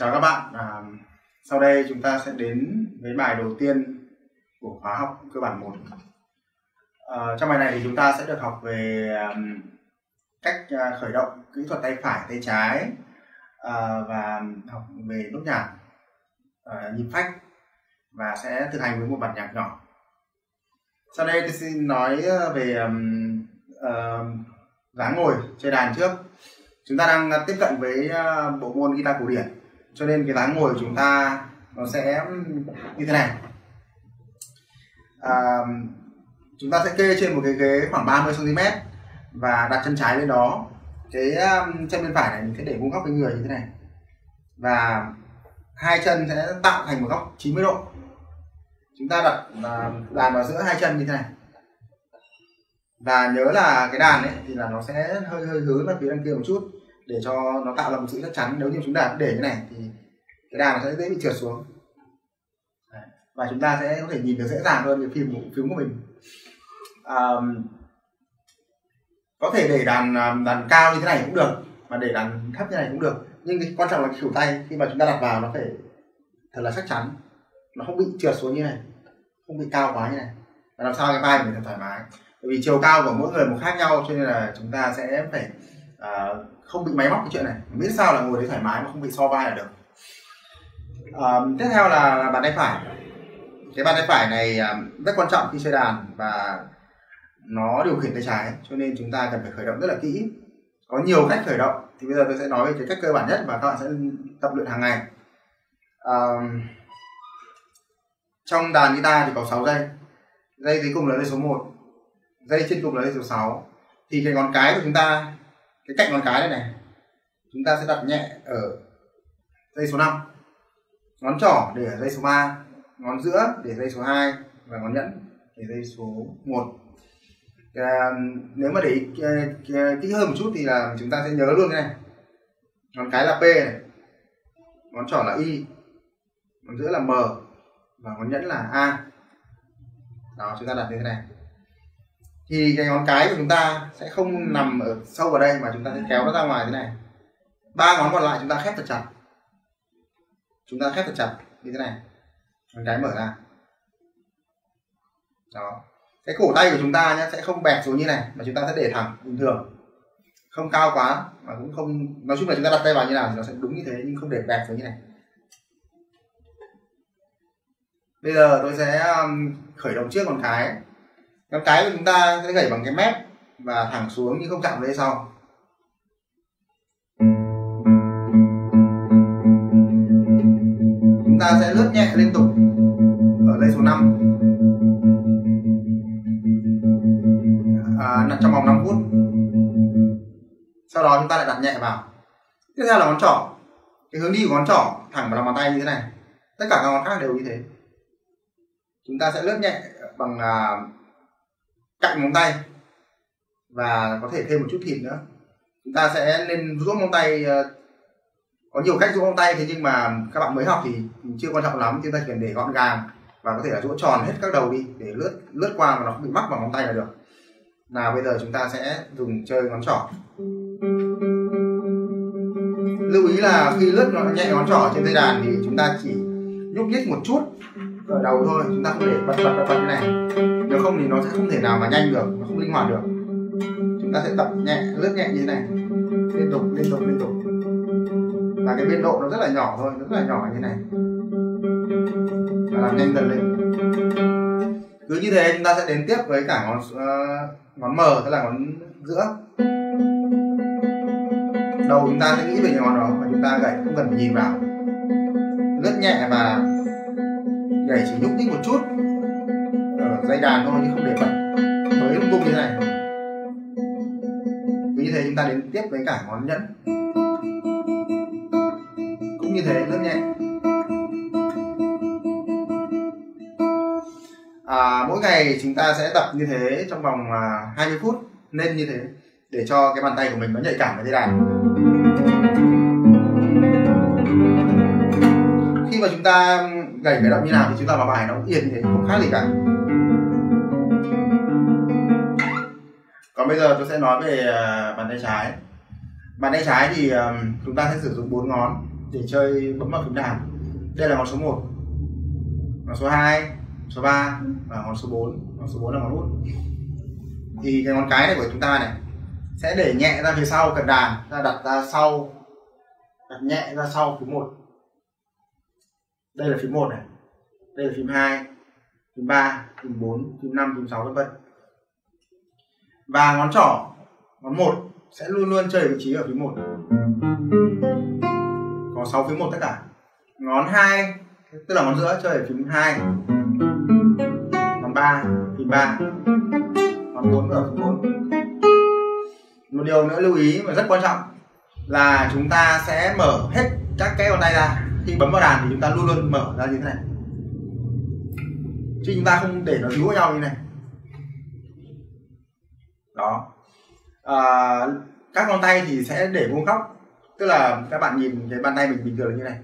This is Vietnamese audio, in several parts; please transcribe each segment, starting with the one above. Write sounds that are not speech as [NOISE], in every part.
Chào các bạn, à, sau đây chúng ta sẽ đến với bài đầu tiên của khóa học cơ bản 1 à, Trong bài này thì chúng ta sẽ được học về um, cách uh, khởi động kỹ thuật tay phải, tay trái uh, và học về nốt nhạc, uh, nhịp phách và sẽ thực hành với một bản nhạc nhỏ. Sau đây tôi xin nói về um, uh, dáng ngồi chơi đàn trước. Chúng ta đang tiếp cận với uh, bộ môn guitar cổ điển cho nên cái dáng ngồi của chúng ta nó sẽ ừ, như thế này. À, chúng ta sẽ kê trên một cái ghế khoảng 30 cm và đặt chân trái lên đó. Cái um, chân bên phải này mình sẽ để vuông góc với người như thế này. Và hai chân sẽ tạo thành một góc 90 độ. Chúng ta đặt uh, đàn vào giữa hai chân như thế này. Và nhớ là cái đàn ấy thì là nó sẽ hơi hơi hướng ra phía đằng kia một chút để cho nó tạo ra một sự chắc chắn. Nếu như chúng ta để như này thì cái đàn nó sẽ dễ bị trượt xuống. Và chúng ta sẽ có thể nhìn được dễ dàng hơn cái phim của phím của mình. À, có thể để đàn đàn cao như thế này cũng được mà để đàn thấp như này cũng được. Nhưng cái quan trọng là cái khỉu tay khi mà chúng ta đặt vào nó phải thật là chắc chắn. Nó không bị trượt xuống như này không bị cao quá như này. Và làm sao cái vai mình thật thoải mái. Bởi vì chiều cao của mỗi người một khác nhau cho nên là chúng ta sẽ phải à, không bị máy móc cái chuyện này. Miễn sao là ngồi đấy thoải mái mà không bị so vai là được. À, tiếp theo là, là bàn tay phải. Cái bàn tay phải này à, rất quan trọng khi chơi đàn và nó điều khiển tay trái cho nên chúng ta cần phải khởi động rất là kỹ. Có nhiều cách khởi động thì bây giờ tôi sẽ nói về cái cách cơ bản nhất và các bạn sẽ tập luyện hàng ngày. À, trong đàn guitar thì có 6 dây. Dây dưới cùng là dây số 1 dây trên cùng là dây số 6 thì cái ngón cái của chúng ta cái cạnh ngón cái này này chúng ta sẽ đặt nhẹ ở dây số 5 ngón trỏ để ở dây số 3 ngón giữa để dây số 2 và ngón nhẫn để dây số 1 à, nếu mà để ý, kỹ hơn một chút thì là chúng ta sẽ nhớ luôn này. Ngón cái là P này ngón trỏ là Y ngón giữa là M và ngón nhẫn là A. Đó chúng ta đặt như thế này thì cái ngón cái của chúng ta sẽ không nằm ở sâu vào đây mà chúng ta sẽ kéo nó ra ngoài thế này. Ba ngón còn lại chúng ta khép thật chặt. Chúng ta khép thật chặt như thế này. Ngón cái mở ra. Đó. Cái cổ tay của chúng ta nhé sẽ không bẹt xuống như này mà chúng ta sẽ để thẳng bình thường. Không cao quá mà cũng không nói chung là chúng ta đặt tay vào như nào thì nó sẽ đúng như thế nhưng không để bẹt xuống như này. Bây giờ tôi sẽ um, khởi động trước con cái ngón cái của chúng ta sẽ gảy bằng cái mép và thẳng xuống nhưng không chạm dây sau. Chúng ta sẽ lướt nhẹ liên tục ở dây số 5 à, trong vòng 5 phút. Sau đó chúng ta lại đặt nhẹ vào. Tiếp theo là ngón trỏ. Cái hướng đi của ngón trỏ thẳng vào lòng bàn tay như thế này. Tất cả các ngón khác đều như thế. Chúng ta sẽ lướt nhẹ bằng uh, cạnh móng tay. Và có thể thêm một chút thịt nữa. Chúng ta sẽ nên rũ móng tay ờ, có nhiều cách rũ móng tay, thế nhưng mà các bạn mới học thì chưa quan trọng lắm. Chúng ta cần để gọn gàng và có thể là rũa tròn hết các đầu đi, để lướt lướt qua mà nó không bị mắc vào móng tay là được. Nào, bây giờ chúng ta sẽ dùng chơi ngón trỏ. Lưu ý là khi lướt nhẹ ngón trỏ trên dây đàn thì chúng ta chỉ nhúc nhích một chút ở đầu thôi chúng ta không để bật bật bật bật như này. Nếu không thì nó sẽ không thể nào mà nhanh được nó không linh hoạt được. Chúng ta sẽ tập nhẹ lướt nhẹ như thế này. Liên tục liên tục liên tục. Và cái biên độ nó rất là nhỏ thôi rất là nhỏ như này. Và làm nhanh dần lên. Cứ như thế chúng ta sẽ đến tiếp với cả ngón uh, ngón mờ tức là ngón giữa. Đầu chúng ta sẽ nghĩ về những ngón đó và chúng ta gậy không cần nhìn vào. Lướt nhẹ và gậy chỉ nhúc nhích một chút. Ở dây đàn thôi nhưng không để bật. Mới lung tung như thế này. Cứ như thế chúng ta đến tiếp với cả ngón nhẫn. Cũng như thế rất nhẹ. À, mỗi ngày chúng ta sẽ tập như thế trong vòng à, 20 phút. Nên như thế để cho cái bàn tay của mình nó nhạy cảm với dây đàn. Khi mà chúng ta gảy khởi động như nào thì chúng ta vào bài nó cũng yên thế không khác gì cả. Còn bây giờ tôi sẽ nói về à, bàn tay trái. Bàn tay trái thì chúng ta sẽ sử dụng bốn ngón để chơi bấm vào phím đàn. Đây là ngón số 1 ngón số 2 số 3 và ngón số 4 ngón số 4 là ngón út. Thì cái ngón cái này của chúng ta này sẽ để nhẹ ra phía sau cần đàn ta đặt ra sau đặt nhẹ ra sau phím 1 đây là phím 1 này. Đây là phím 2 phím 3 phím 4 phím 5 phím 6 vân vân. Và ngón trỏ, ngón 1 sẽ luôn luôn chơi vị trí ở phím 1 có 6 phím 1 tất cả. Ngón 2 tức là ngón giữa, chơi ở phím 2 ngón 3 phím 3 ngón 4 ở phím 4 một điều nữa lưu ý và rất quan trọng là chúng ta sẽ mở hết các cái bàn tay ra khi bấm vào đàn thì chúng ta luôn luôn mở ra như thế này. Chứ chúng ta không để nó díu vào nhau như này. Đó. À, các ngón tay thì sẽ để vuông góc. Tức là các bạn nhìn cái bàn tay mình bình thường như này.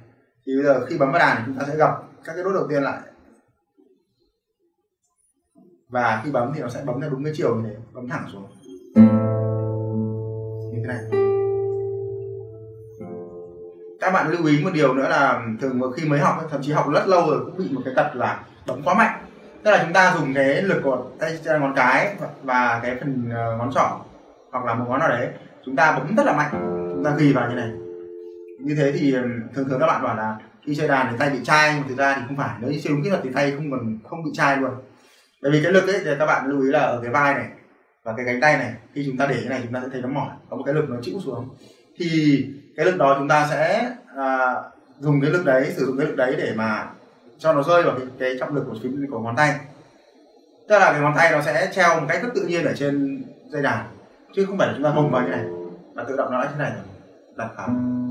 Thì bây giờ khi bấm vào đàn thì chúng ta sẽ gặp các cái đốt đầu tiên lại. Và khi bấm thì nó sẽ bấm theo đúng cái chiều như thế bấm thẳng xuống. Như thế này các bạn lưu ý một điều nữa là thường một khi mới học thậm chí học rất lâu rồi cũng bị một cái tật là bấm quá mạnh. Tức là chúng ta dùng cái lực của tay ngón cái và cái phần ờ, ngón trỏ hoặc là một ngón nào đấy, chúng ta bấm rất là mạnh, chúng ta ghi vào như này. Như thế thì thường thường các bạn bảo là khi chơi đàn thì tay bị chai nhưng thực ra thì không phải. Nếu như chơi đúng kỹ thuật thì tay không còn, không bị chai luôn. Bởi vì cái lực ấy thì các bạn lưu ý là ở cái vai này và cái cánh tay này, khi chúng ta để như này, chúng ta sẽ thấy nó mỏi, có một cái lực nó chịu xuống thì cái lực đó chúng ta sẽ à, dùng cái lực đấy sử dụng cái lực đấy để mà cho nó rơi vào cái, cái trọng lực của phím của ngón tay. Tức là cái ngón tay nó sẽ treo một cách rất tự nhiên ở trên dây đàn chứ không phải là chúng ta bồng vào như này mà tự động nó đã thế này rồi đặt khám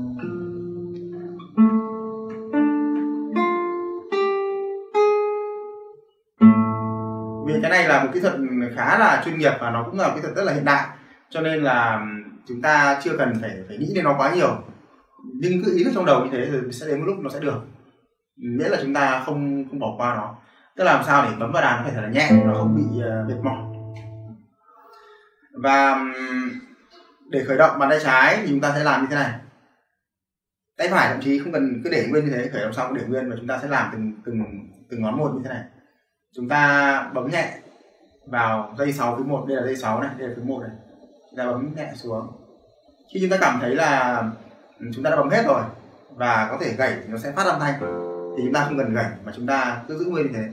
vì cái này là một kỹ thuật khá là chuyên nghiệp và nó cũng là một kỹ thuật rất là hiện đại cho nên là chúng ta chưa cần phải phải nghĩ đến nó quá nhiều. Nhưng cứ ý thức trong đầu như thế rồi sẽ đến một lúc nó sẽ được. Miễn là chúng ta không không bỏ qua nó. Tức là làm sao để bấm vào đàn nó phải thật là nhẹ nó không bị uh, mệt mỏi. Và để khởi động bàn tay trái thì chúng ta sẽ làm như thế này. Tay phải thậm chí không cần cứ để nguyên như thế khởi động xong để nguyên và chúng ta sẽ làm từng từng từng ngón một như thế này. Chúng ta bấm nhẹ vào dây 6 thứ một đây là dây 6 này đây là thứ một này ta bấm nhẹ xuống. Khi chúng ta cảm thấy là ừ, chúng ta đã bấm hết rồi và có thể gảy thì nó sẽ phát âm thanh thì chúng ta không cần gảy mà chúng ta cứ giữ nguyên như thế.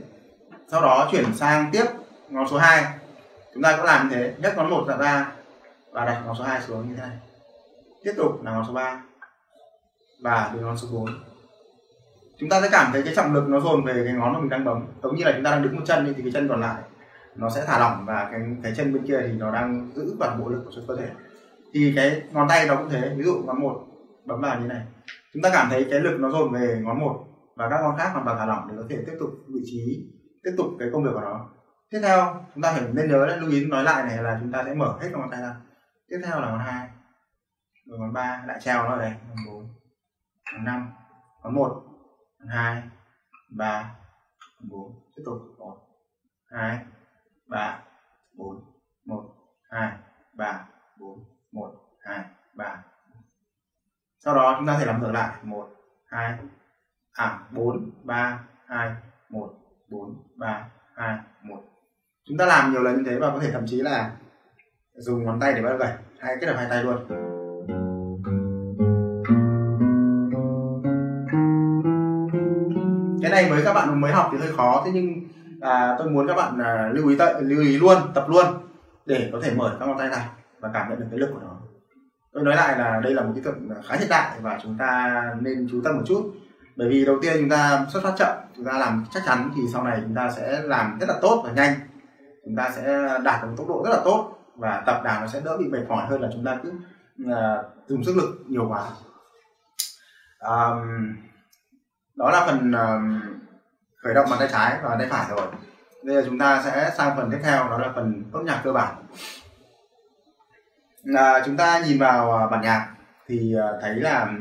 Sau đó chuyển sang tiếp ngón số 2 chúng ta cũng làm như thế, nhấc ngón một ra và đặt ngón số 2 xuống như thế này. Tiếp tục là ngón số 3 và đến ngón số 4 chúng ta sẽ cảm thấy cái trọng lực nó dồn về cái ngón mà mình đang bấm, giống như là chúng ta đang đứng một chân thì cái chân còn lại nó sẽ thả lỏng và cái cái chân bên kia thì nó đang giữ toàn bộ lực của cơ thể. Thì cái ngón tay nó cũng thế, ví dụ ngón một, bấm vào như này. Chúng ta cảm thấy cái lực nó dồn về ngón một và các ngón khác hoàn toàn thả lỏng để có thể tiếp tục vị trí, tiếp tục cái công việc của nó. Tiếp theo, chúng ta phải nên nhớ lưu ý nói lại này là chúng ta sẽ mở hết ngón tay ra. Tiếp theo là ngón hai, rồi ngón ba, lại treo nó ở đây, ngón bốn, ngón năm, ngón một, ngón hai ba, ngón bốn, tiếp tục, một, hai ba, bốn, một, hai, ba, bốn, một, hai, ba. Sau đó chúng ta thể làm ngược lại. Một, hai à bốn, ba, hai, một, bốn, ba, hai, một. Chúng ta làm nhiều lần như thế và có thể thậm chí là dùng ngón tay để bắt vậy hay kết hợp hai tay luôn. Cái này với các bạn mới học thì hơi khó, thế nhưng và tôi muốn các bạn à, lưu ý tận lưu ý luôn tập luôn để có thể mở các ngón tay này và cảm nhận được cái lực của nó. Tôi nói lại là đây là một kỹ thuật à, khá hiện đại và chúng ta nên chú tâm một chút. Bởi vì đầu tiên chúng ta xuất phát chậm chúng ta làm chắc chắn thì sau này chúng ta sẽ làm rất là tốt và nhanh. Chúng ta sẽ đạt được tốc độ rất là tốt và tập đàn nó sẽ đỡ bị mệt mỏi hơn là chúng ta cứ uh, dùng sức lực nhiều quá. Um, đó là phần uh, khởi động bàn tay trái và tay phải rồi. Bây giờ chúng ta sẽ sang phần tiếp theo, đó là phần tốt nhạc cơ bản. Là chúng ta nhìn vào à, bản nhạc thì à, thấy là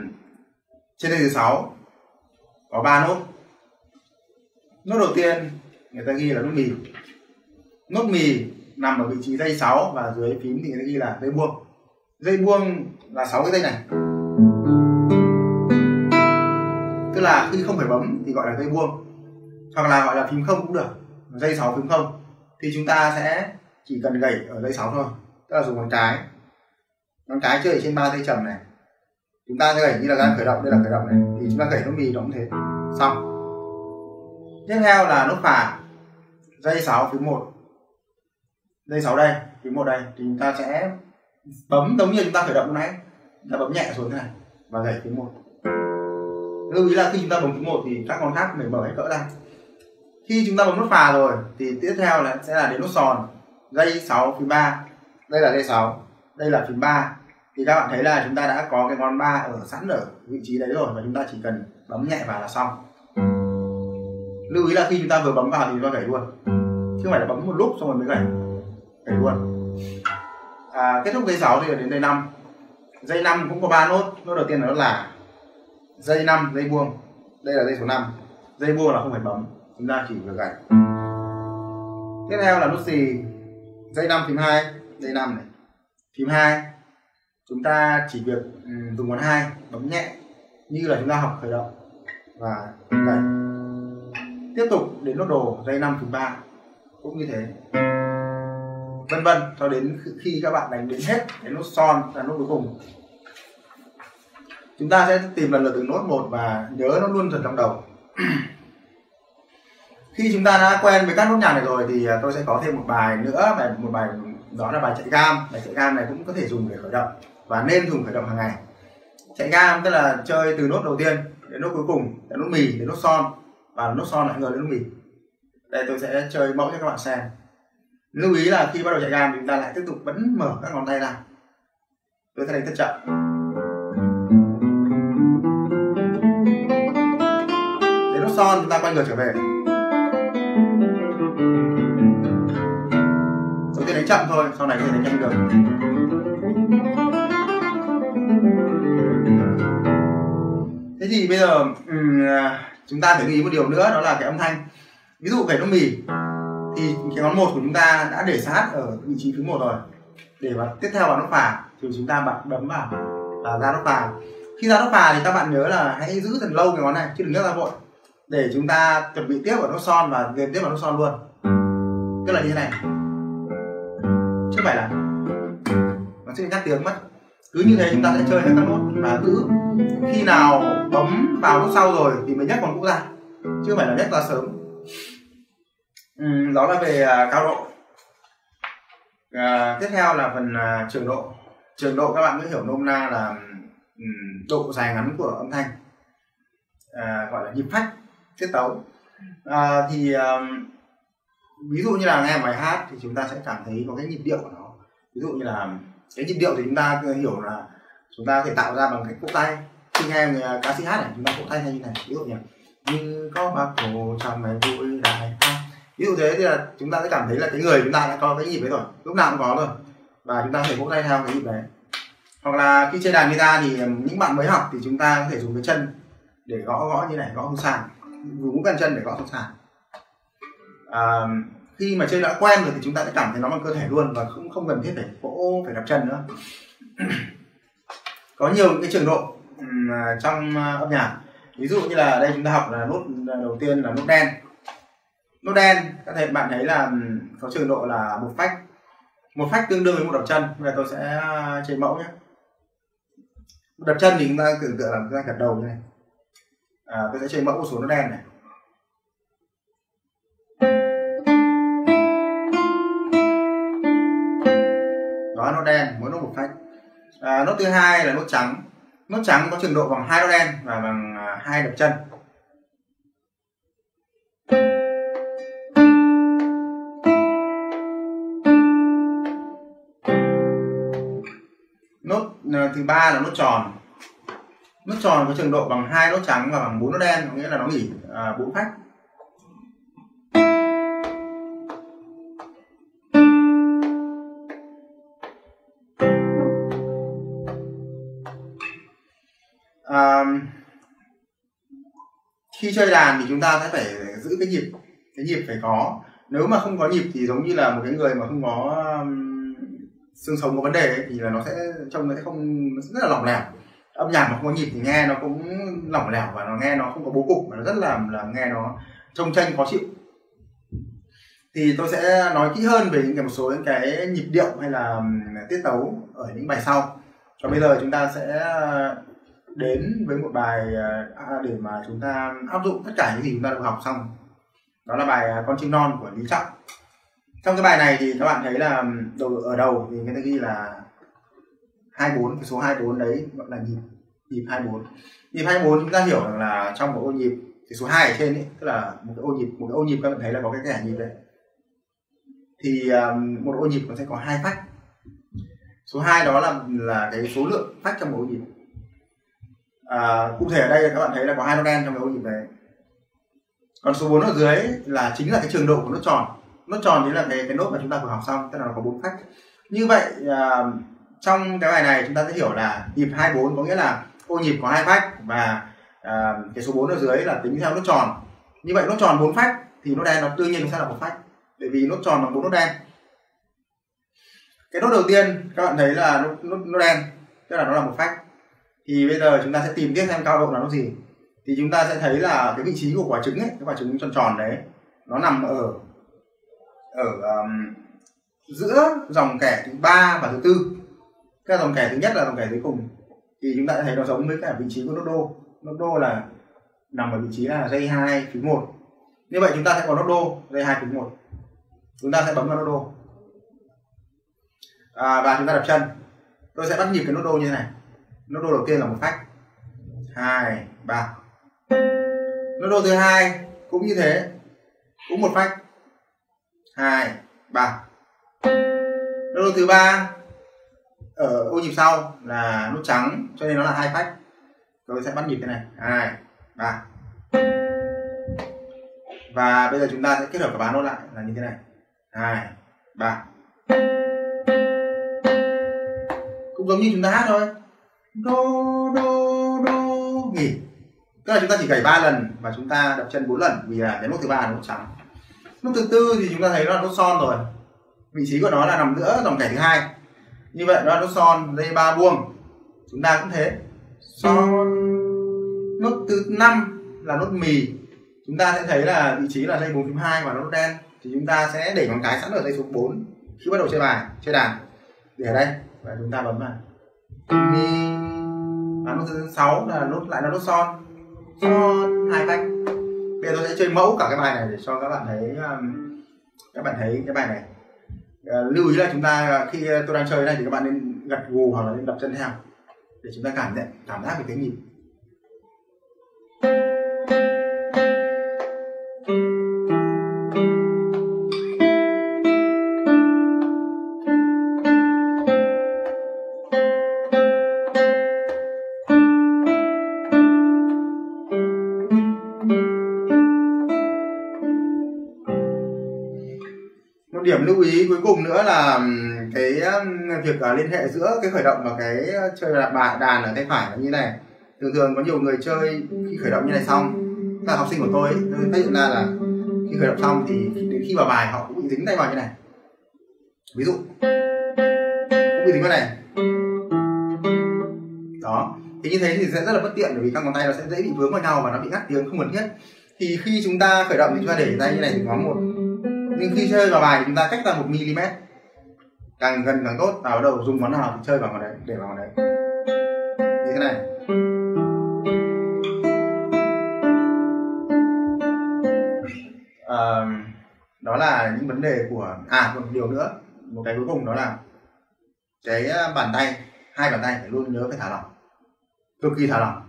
trên đây thứ sáu có ba nốt. Nốt đầu tiên người ta ghi là nốt mì. Nốt mì nằm ở vị trí dây 6 và dưới phím thì người ta ghi là dây buông. Dây buông là sáu cái dây này. Tức là khi không phải bấm thì gọi là dây buông hoặc là gọi là phím không cũng được dây 6 phím không. Thì chúng ta sẽ chỉ cần gảy ở dây 6 thôi tức là dùng ngón cái. Ngón cái chơi trên ba dây trầm này. Chúng ta sẽ gảy như là đang khởi động đây là khởi động này. Thì chúng ta gảy nốt mì nó cũng thế. Xong. Tiếp theo là nốt phà dây 6 phím 1 dây 6 đây phím 1 đây. Thì chúng ta sẽ bấm giống như chúng ta khởi động lúc nãy. Chúng ta bấm nhẹ xuống thế này và gảy phím 1 lưu ý là khi chúng ta bấm phím 1 thì các ngón khác mình mở hết cỡ ra khi chúng ta bấm nút phà rồi thì tiếp theo là sẽ là đến nút sòn. Dây 6 phím 3 đây là dây 6 đây là phím 3 thì các bạn thấy là chúng ta đã có cái ngón 3 ở sẵn ở vị trí đấy rồi và chúng ta chỉ cần bấm nhẹ vào là xong. Lưu ý là khi chúng ta vừa bấm vào thì chúng ta gảy luôn. Chứ không phải là bấm một lúc xong rồi mới gảy gảy luôn. À, kết thúc dây 6 thì là đến dây 5 dây 5 cũng có 3 nốt. Nốt đầu tiên là nốt là dây 5 dây buông đây là dây số 5 dây buông là không phải bấm chúng ta chỉ việc gảy tiếp theo là nút xì. Dây 5 phím 2 dây 5 này. Phím 2 chúng ta chỉ việc ừ, dùng ngón hai, bấm nhẹ, như là chúng ta học khởi động. Và gảy tiếp tục đến nốt đồ, dây 5 phím 3 cũng như thế. Vân vân, cho đến khi các bạn đánh đến hết đến nốt son là nốt cuối cùng. Chúng ta sẽ tìm lần lượt từng nốt một và nhớ nó luôn dần trong đầu. [CLEARS THROAT] khi chúng ta đã quen với các nốt nhạc này rồi thì à, tôi sẽ có thêm một bài nữa và một bài đó là bài chạy gam. Bài chạy gam này cũng có thể dùng để khởi động và nên dùng khởi động hàng ngày. Chạy gam tức là chơi từ nốt đầu tiên đến nốt cuối cùng, đến nốt mì, đến nốt son và nốt son lại ngược đến nốt mì. Đây tôi sẽ chơi mẫu cho các bạn xem. Lưu ý là khi bắt đầu chạy gam chúng ta lại tiếp tục vẫn mở các ngón tay ra. Tôi sẽ đánh thật chậm. Đến nốt son chúng ta quay ngược trở về. Đánh chậm thôi, sau này có thể đánh nhanh được. Thế thì bây giờ à, chúng ta phải lưu ý một điều nữa, đó là cái âm thanh. Ví dụ về nốt mì thì cái ngón một của chúng ta đã để sát ở vị trí thứ một rồi. Để vào tiếp theo vào nốt phà, thì chúng ta bật bấm vào và ra nốt phà. Khi ra nốt phà thì các bạn nhớ là hãy giữ thật lâu cái ngón này, chứ đừng nhấc ra vội. Để chúng ta chuẩn bị tiếp vào nốt son và liền tiếp vào nốt son luôn. Tức là như thế này chứ phải là nó sẽ nhắc tiếng mất. Cứ như thế chúng ta sẽ chơi hết các nốt và cứ khi nào bấm vào nốt sau rồi thì mới nhắc còn cũ ra. Chứ không phải là nhắc ra sớm. Ừ, đó là về uh, cao độ. À, tiếp theo là phần uh, trường độ. Trường độ các bạn cứ hiểu nôm na là um, độ dài ngắn của âm thanh. À, gọi là nhịp phách tiết tấu. À, thì um, ví dụ như là nghe bài hát thì chúng ta sẽ cảm thấy có cái nhịp điệu của nó. Ví dụ như là cái nhịp điệu thì chúng ta hiểu là chúng ta có thể tạo ra bằng cái vỗ tay. Khi nghe người à, ca sĩ hát này, chúng ta vỗ tay như này. Ví dụ như như có bác hồ trong ngày vui đại ví dụ thế thì là chúng ta sẽ cảm thấy là cái người chúng ta đã có cái nhịp đấy rồi. Lúc nào cũng có rồi. Và chúng ta có thể vỗ tay theo cái nhịp đấy. Hoặc là khi chơi đàn guitar thì những bạn mới học thì chúng ta có thể dùng cái chân để gõ gõ như này, gõ xuống sàn. Dùng mũi bàn chân để gõ xuống sàn à, khi mà chơi đã quen rồi thì chúng ta sẽ cảm thấy nó bằng cơ thể luôn và không không cần thiết phải vỗ phải đạp chân nữa. [CLEARS THROAT] Có nhiều cái trường độ à, trong à, âm nhạc. Ví dụ như là đây chúng ta học là nốt à, đầu tiên là nốt đen. Nốt đen các thầy bạn thấy là có trường độ là một phách. Một phách tương đương với một đập chân. Bây giờ tôi sẽ chơi mẫu nhé. Một đập chân thì chúng ta tưởng tượng là chúng ta gật đầu như này. À, tôi sẽ chơi mẫu một số nốt đen này. Đó nốt đen mỗi nốt một phách. À, nốt thứ hai là nốt trắng. Nốt trắng có trường độ bằng hai nốt đen và bằng à, hai đập chân. Nốt à, thứ ba là nốt tròn. Nốt tròn có trường độ bằng hai nốt trắng và bằng bốn nốt đen có nghĩa là nó nghỉ à, bốn phách. À, khi chơi đàn thì chúng ta sẽ phải giữ cái nhịp cái nhịp phải có. Nếu mà không có nhịp thì giống như là một cái người mà không có um, xương sống có vấn đề ấy, thì là nó sẽ trông nó sẽ không nó sẽ rất là lỏng lẻo. Âm nhạc mà không có nhịp thì nghe nó cũng lỏng lẻo và nó nghe nó không có bố cục mà nó rất là là nghe nó trông tranh khó chịu. Thì tôi sẽ nói kỹ hơn về những cái một số những cái nhịp điệu hay là tiết tấu ở những bài sau. Còn bây giờ chúng ta sẽ đến với một bài ờ, à, để mà chúng ta áp dụng tất cả những gì chúng ta được học xong. Đó là bài à, con chim non của lý trọng. Trong cái bài này thì các bạn thấy là đầu ở đầu thì người ta ghi là 24 cái số 24 đấy gọi là nhịp nhịp 24 nhịp 24 chúng ta hiểu rằng là trong một ô nhịp thì số 2 ở trên ấy, tức là một cái ô nhịp một cái ô nhịp các bạn thấy là có cái kẻ nhịp đấy. Thì um, một ô nhịp nó sẽ có hai phách số 2 đó là là cái số lượng phách trong một ô nhịp à, cụ thể ở đây các bạn thấy là có hai nốt đen trong cái ô nhịp đấy. Còn số 4 ở dưới là chính là cái trường độ của nốt tròn. Nốt tròn chính là cái cái nốt mà chúng ta vừa học xong tức là nó có bốn phách. Như vậy à, trong cái bài này chúng ta sẽ hiểu là nhịp 24 có nghĩa là ô nhịp có hai phách và à, cái số 4 ở dưới là tính theo nốt tròn. Như vậy nốt tròn bốn phách thì nốt đen nó đương nhiên nó sẽ là một phách bởi vì nốt tròn bằng bốn nốt đen. Cái nốt đầu tiên các bạn thấy là nốt, nốt, nốt đen tức là nó là một phách thì bây giờ chúng ta sẽ tìm tiếp xem cao độ là nó gì. Thì chúng ta sẽ thấy là cái vị trí của quả trứng ấy cái quả trứng tròn tròn đấy nó nằm ở ở um, giữa dòng kẻ thứ ba và thứ tư. Cái dòng kẻ thứ nhất là dòng kẻ cuối cùng. Thì chúng ta sẽ thấy nó giống với cả vị trí của nốt đô. Nốt đô là nằm ở vị trí là dây hai phím một. Như vậy chúng ta sẽ có nốt đô dây hai phím một. Chúng ta sẽ bấm vào nốt đô. À, và chúng ta đập chân. Tôi sẽ bắt nhịp cái nốt đô như thế này nốt đô đầu tiên là một phách hai, ba. Nốt đô thứ hai cũng như thế. Cũng một phách. Hai, ba. Nốt đô thứ ba ở ô nhịp sau là nốt trắng, cho nên nó là hai phách. Tôi sẽ bắt nhịp thế này. Hai, ba. Và bây giờ chúng ta sẽ kết hợp cả ba nốt lại là như thế này. Hai, ba. Cũng giống như chúng ta hát thôi đô đô đô nghỉ. Tức là chúng ta chỉ gảy ba lần và chúng ta đập chân bốn lần vì là cái nốt thứ ba là nốt trắng. Nốt thứ tư thì chúng ta thấy nó là nốt son rồi. Vị trí của nó là nằm giữa dòng chảy thứ hai. Như vậy nó là nốt son dây ba buông chúng ta cũng thế. Son. Nốt thứ năm là nốt mì. Chúng ta sẽ thấy là vị trí là dây bốn phím hai và nốt đen. Thì chúng ta sẽ để ngón cái sẵn ở dây số 4 khi bắt đầu chơi bài chơi đàn. Để ở đây. Và chúng ta bấm vào mi và nốt thứ sáu là nốt lại là nốt son. Son hai vạch bây giờ tôi sẽ chơi mẫu cả cái bài này để cho các bạn thấy um, các bạn thấy cái bài này. Ờ, lưu ý là chúng ta, khi tôi đang chơi này thì các bạn nên gật gù hoặc là nên đập chân theo để chúng ta cảm nhận, cảm giác về cái nhịp. Điểm lưu ý cuối cùng nữa là cái việc à, liên hệ giữa cái khởi động và cái chơi đạp bài đàn ở tay phải là như này. Thường thường có nhiều người chơi khi khởi động như này xong là học sinh của tôi phát hiện ra là khi khởi động xong thì đến khi vào bài họ cũng bị dính tay vào như này. Ví dụ, cũng bị dính vào này. Đó, thì như thế thì sẽ rất là bất tiện bởi vì các ngón tay nó sẽ dễ bị vướng vào nhau và nó bị ngắt tiếng không cần thiết. Thì khi chúng ta khởi động thì chúng ta để tay như này thì ngón một nhưng khi chơi vào bài chúng ta cách ra một mm. Càng gần càng tốt. Và bắt đầu dùng món nào thì chơi vào món đấy để vào món đấy. Như thế này. À, đó là những vấn đề của à một điều nữa. Một cái cuối cùng đó là cái à, bàn tay. Hai bàn tay phải luôn nhớ phải thả lỏng. Cực kỳ thả lỏng.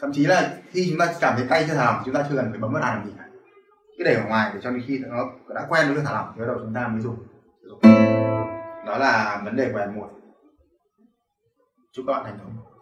Thậm chí là khi chúng ta cảm thấy tay chưa thả lỏng chúng ta chưa cần phải bấm vào đàn làm gì cả cứ để ở ngoài để cho đến khi nó đã quen với thả lỏng thì bắt đầu chúng ta mới dùng. Đó là vấn đề của bài một. Chúc các bạn thành công.